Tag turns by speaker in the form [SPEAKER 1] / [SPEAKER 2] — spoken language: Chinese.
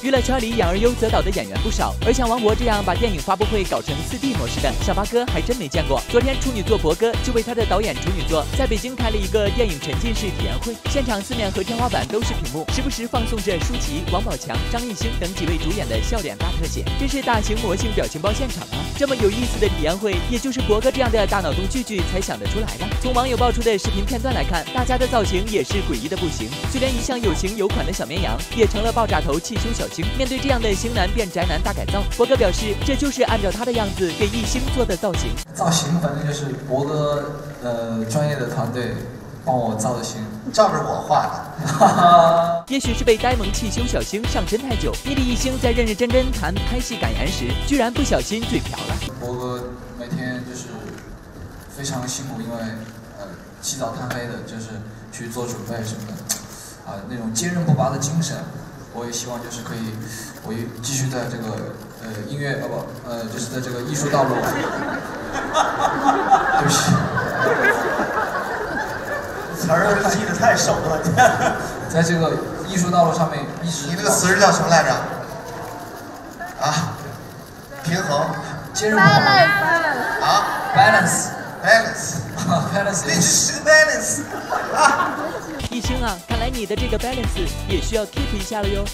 [SPEAKER 1] 娱乐圈里养儿优则导的演员不少，而像王博这样把电影发布会搞成四 D 模式的小八哥还真没见过。昨天处女座博哥就为他的导演处女座在北京开了一个电影沉浸式体验会，现场四面和天花板都是屏幕，时不时放送着舒淇、王宝强、张艺兴等几位主演的笑脸大特写，真是大型魔性表情包现场啊！这么有意思的体验会，也就是博哥这样的大脑洞巨巨才想得出来的。从网友爆出的视频片段来看，大家的造型也是诡异的不行，就连一向有型有款的小绵羊也成了爆炸头汽修小星。面对这样的型男变宅男大改造，博哥表示，这就是按照他的样子给艺兴做的造型。
[SPEAKER 2] 造型反正就是博哥呃专业的团队帮我造的型，
[SPEAKER 3] 照着我画的。
[SPEAKER 1] 也许是被呆萌汽修小星上身太久，霹雳一星在认认真真谈拍戏感言时，居然不小心嘴瓢了。
[SPEAKER 2] 博哥每天就是非常辛苦，因为呃起早贪黑的，就是去做准备什么的，啊那种坚韧不拔的精神。我也希望就是可以，我也继续在这个呃音乐哦不呃就是在这个艺术道路，对不起，
[SPEAKER 3] 词儿记得太熟了，
[SPEAKER 2] 在这个艺术道路上面一直。
[SPEAKER 3] 你那个词儿叫什么来着？啊，平衡，
[SPEAKER 2] 坚韧不拔。
[SPEAKER 3] 啊
[SPEAKER 2] ，balance，balance，balance，
[SPEAKER 1] 星。啊，看来你的这个 balance 也需要 keep 一下了哟。